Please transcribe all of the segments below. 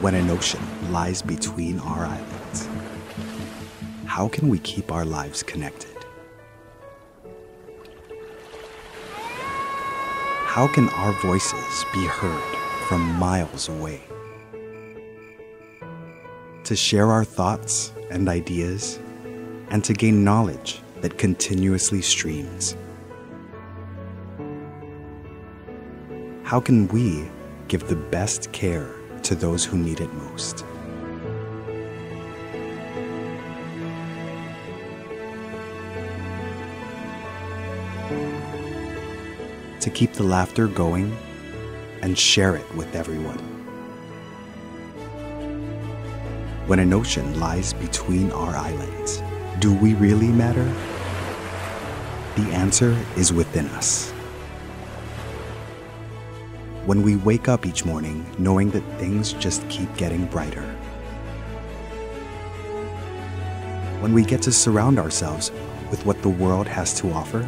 when an ocean lies between our islands? How can we keep our lives connected? How can our voices be heard from miles away? To share our thoughts and ideas, and to gain knowledge that continuously streams. How can we give the best care to those who need it most? To keep the laughter going and share it with everyone. When an ocean lies between our islands, do we really matter? The answer is within us. When we wake up each morning knowing that things just keep getting brighter. When we get to surround ourselves with what the world has to offer.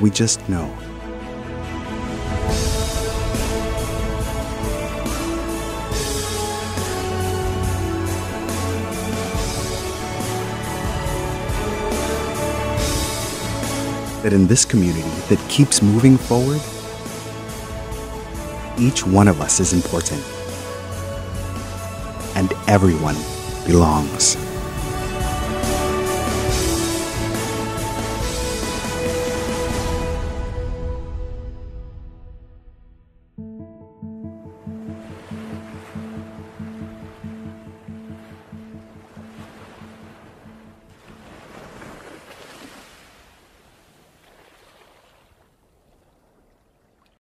We just know. That in this community that keeps moving forward, each one of us is important. And everyone belongs.